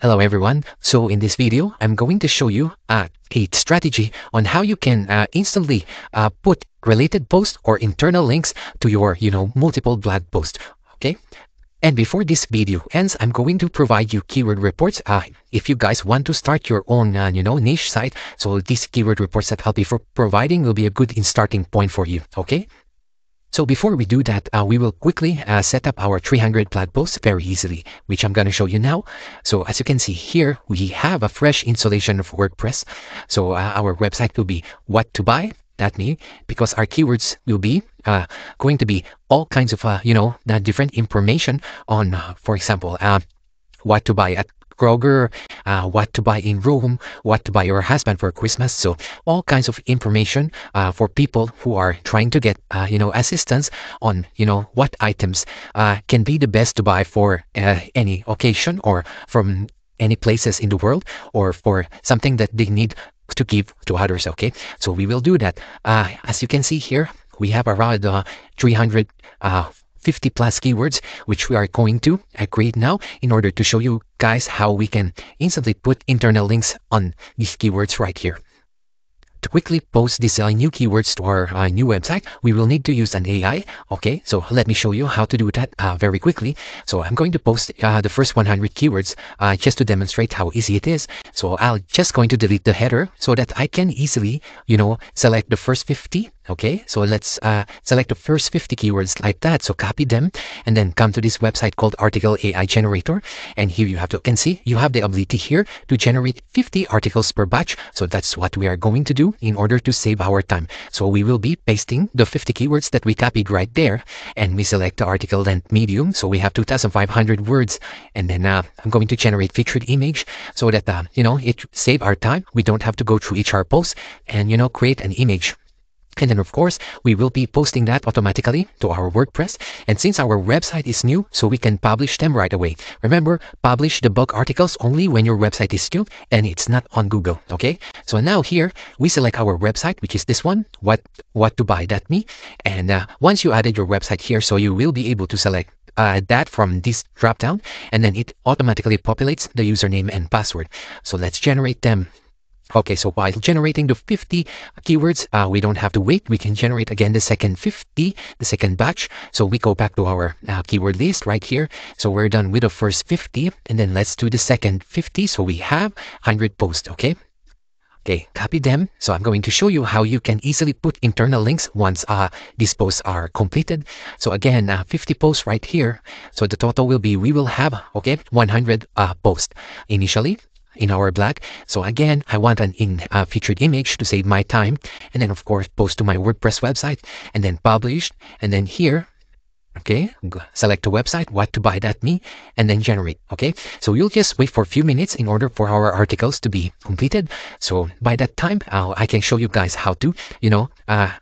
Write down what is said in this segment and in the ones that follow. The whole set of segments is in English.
Hello everyone. So in this video, I'm going to show you uh, a strategy on how you can uh, instantly uh, put related posts or internal links to your, you know, multiple blog posts. Okay. And before this video ends, I'm going to provide you keyword reports. Uh, if you guys want to start your own, uh, you know, niche site, so these keyword reports that I'll be for providing will be a good starting point for you. Okay. So before we do that, uh, we will quickly uh, set up our 300 blog posts very easily, which I'm going to show you now. So as you can see here, we have a fresh installation of WordPress. So uh, our website will be what to buy. That means because our keywords will be uh, going to be all kinds of, uh, you know, different information on, uh, for example, what to buy at Kroger, uh, what to buy in Rome, what to buy your husband for Christmas. So all kinds of information uh, for people who are trying to get, uh, you know, assistance on, you know, what items uh, can be the best to buy for uh, any occasion or from any places in the world or for something that they need to give to others. Okay, so we will do that. As you can see here, we have around 300 50 plus keywords, which we are going to create now in order to show you guys how we can instantly put internal links on these keywords right here. To quickly post these uh, new keywords to our uh, new website, we will need to use an AI. Okay, so let me show you how to do that uh, very quickly. So I'm going to post uh, the first 100 keywords uh, just to demonstrate how easy it is. So I'll just going to delete the header so that I can easily, you know, select the first 50 Okay, so let's uh, select the first 50 keywords like that. So copy them and then come to this website called Article AI Generator. And here you have to can see you have the ability here to generate 50 articles per batch. So that's what we are going to do in order to save our time. So we will be pasting the 50 keywords that we copied right there and we select the article length medium. So we have 2,500 words and then uh, I'm going to generate featured image so that, uh, you know, it save our time. We don't have to go through each our post and, you know, create an image and then of course, we will be posting that automatically to our WordPress. And since our website is new, so we can publish them right away. Remember, publish the blog articles only when your website is new and it's not on Google. Okay. So now here we select our website, which is this one, what, what to buy that me. And uh, once you added your website here, so you will be able to select uh, that from this drop down and then it automatically populates the username and password. So let's generate them Okay, so while generating the 50 keywords, uh, we don't have to wait. We can generate again the second 50, the second batch. So we go back to our uh, keyword list right here. So we're done with the first 50 and then let's do the second 50. So we have 100 posts, okay? Okay, copy them. So I'm going to show you how you can easily put internal links once uh, these posts are completed. So again, uh, 50 posts right here. So the total will be, we will have, okay, 100 uh, posts initially in our blog. So again, I want an in uh, featured image to save my time. And then of course, post to my WordPress website and then publish. And then here, okay, select a website, what to buy that me, and then generate. Okay, so you'll just wait for a few minutes in order for our articles to be completed. So by that time, uh, I can show you guys how to, you know, uh,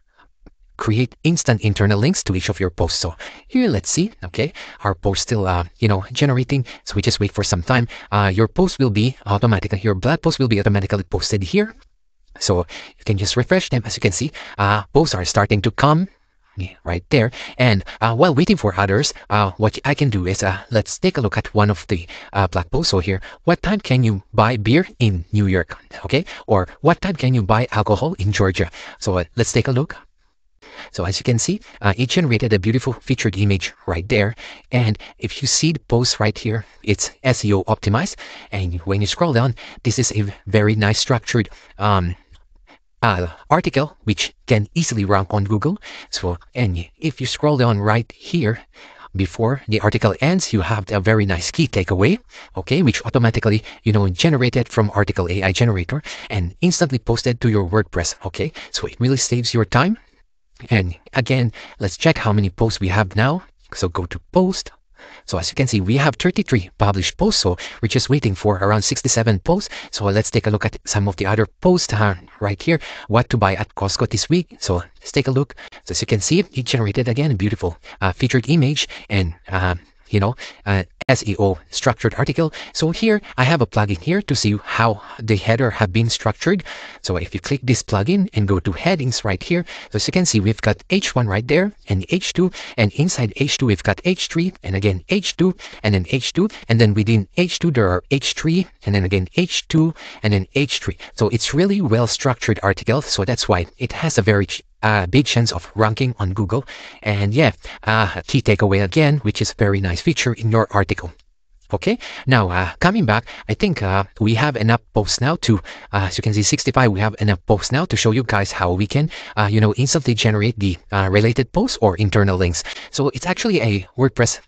create instant internal links to each of your posts. So here, let's see, okay, our post still, uh, you know, generating. So we just wait for some time. Uh, your post will be automatically, your blog post will be automatically posted here. So you can just refresh them. As you can see, uh, posts are starting to come right there. And uh, while waiting for others, uh, what I can do is uh, let's take a look at one of the uh, blog posts. So here, what time can you buy beer in New York? Okay, or what time can you buy alcohol in Georgia? So uh, let's take a look. So as you can see, uh, it generated a beautiful featured image right there. And if you see the post right here, it's SEO optimized. And when you scroll down, this is a very nice structured um, uh, article, which can easily rank on Google. So, and if you scroll down right here, before the article ends, you have a very nice key takeaway, okay, which automatically, you know, generated from Article AI Generator and instantly posted to your WordPress, okay? So it really saves your time and again, let's check how many posts we have now. So go to post. So as you can see, we have 33 published posts. So we're just waiting for around 67 posts. So let's take a look at some of the other posts uh, right here. What to buy at Costco this week. So let's take a look. So as you can see, it generated again a beautiful uh, featured image and uh, you know, uh, SEO structured article. So here I have a plugin here to see how the header have been structured. So if you click this plugin and go to headings right here, so as you can see, we've got H1 right there and H2 and inside H2, we've got H3 and again H2 and then H2 and then within H2, there are H3 and then again H2 and then H3. So it's really well structured article. So that's why it has a very uh, big chance of ranking on Google. And yeah, uh, key takeaway again, which is a very nice feature in your article. Okay, now uh, coming back, I think uh, we have enough posts now to, uh, as you can see, 65, we have enough posts now to show you guys how we can, uh, you know, instantly generate the related posts or internal links. So it's actually a WordPress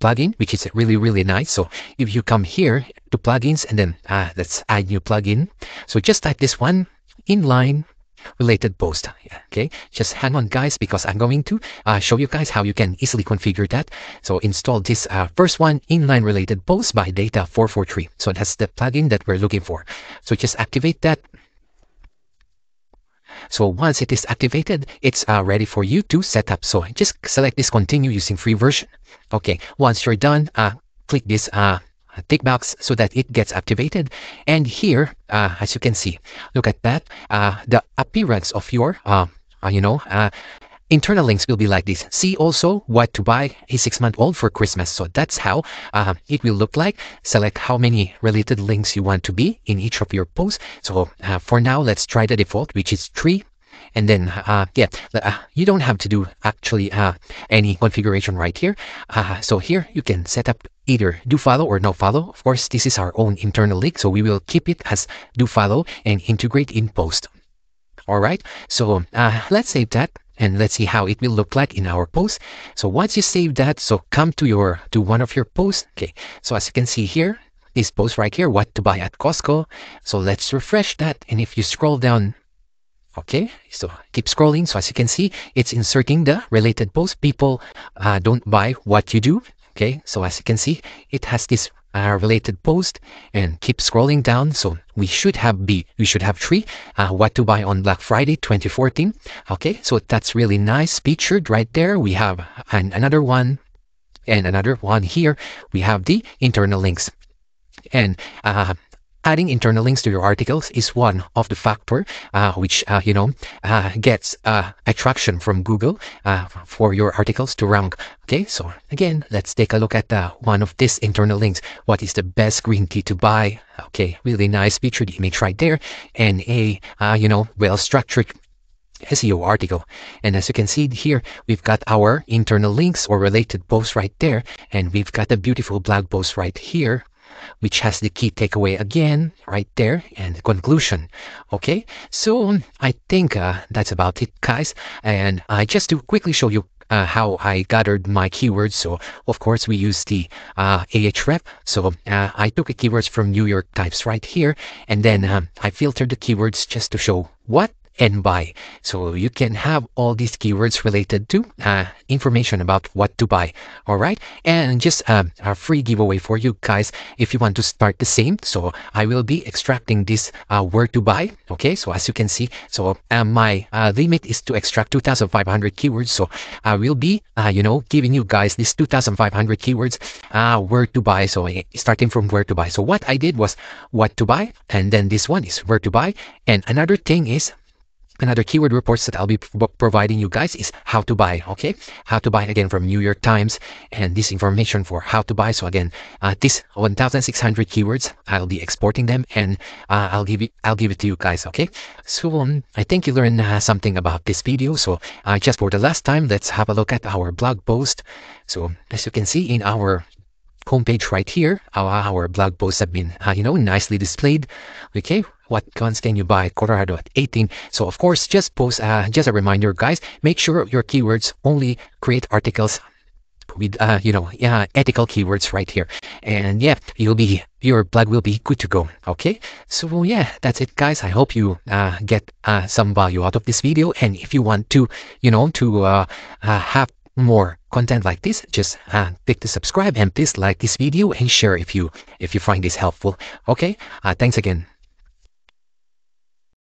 plugin, which is really, really nice. So if you come here to plugins and then let's add new plugin. So just type this one, inline related post. Okay, just hang on guys because I'm going to uh, show you guys how you can easily configure that. So install this uh, first one inline related post by data 443. So that's the plugin that we're looking for. So just activate that. So once it is activated, it's uh, ready for you to set up. So just select this continue using free version. Okay, once you're done, uh, click this uh, tick box so that it gets activated. And here, uh, as you can see, look at that. Uh, the appearance of your, uh, uh you know, uh, internal links will be like this. See also what to buy a six month old for Christmas. So that's how uh, it will look like. Select how many related links you want to be in each of your posts. So uh, for now, let's try the default, which is three and then uh, yeah uh, you don't have to do actually any configuration right here so here you can set up either do follow or no follow of course this is our own internal link so we will keep it as do follow and integrate in post all right so uh, let's save that and let's see how it will look like in our post so once you save that so come to your to one of your posts okay so as you can see here this post right here what to buy at costco so let's refresh that and if you scroll down Okay, so keep scrolling. So as you can see, it's inserting the related post. People uh, don't buy what you do. Okay, so as you can see, it has this uh, related post and keep scrolling down. So we should have be we should have three. Uh, what to buy on Black Friday 2014. Okay, so that's really nice featured right there. We have an, another one and another one here. We have the internal links and uh, adding internal links to your articles is one of the factor uh, which uh, you know uh, gets uh, attraction from Google uh, for your articles to rank. Okay, so again, let's take a look at uh, one of these internal links. What is the best green tea to buy? Okay, really nice featured image right there, and a you know well-structured SEO article. And as you can see here, we've got our internal links or related posts right there. And we've got a beautiful blog post right here which has the key takeaway again right there and conclusion. Okay, so I think uh, that's about it, guys. And uh, just to quickly show you uh, how I gathered my keywords. So of course we use the uh, Ahref. So uh, I took the keywords from New York Times right here, and then um, I filtered the keywords just to show what and buy. So you can have all these keywords related to uh, information about what to buy. All right. And just uh, a free giveaway for you guys if you want to start the same. So I will be extracting this uh, word to buy. Okay. So as you can see, so uh, my uh, limit is to extract 2,500 keywords. So I will be, uh, you know, giving you guys this 2,500 keywords uh, word to buy. So eh, starting from where to buy. So what I did was what to buy. And then this one is where to buy. And another thing is Another keyword reports that I'll be providing you guys is how to buy, okay? How to buy again from New York Times and this information for how to buy. So again, uh, this 1,600 keywords, I'll be exporting them and uh, I'll give it, I'll give it to you guys, okay? So um, I think you learned uh, something about this video. So uh, just for the last time, let's have a look at our blog post. So as you can see in our homepage right here, our, our blog posts have been, uh, you know, nicely displayed. Okay, what guns can you buy? Colorado at 18 so of course just post uh, just a reminder guys make sure your keywords only create articles with uh, you know yeah ethical keywords right here. And yeah you'll be your blog will be good to go okay? So yeah that's it guys. I hope you uh, get uh, some value out of this video. And if you want to you know to uh, uh, have more content like this just uh, click the subscribe and please like this video and share if you if you find this helpful okay? Thanks again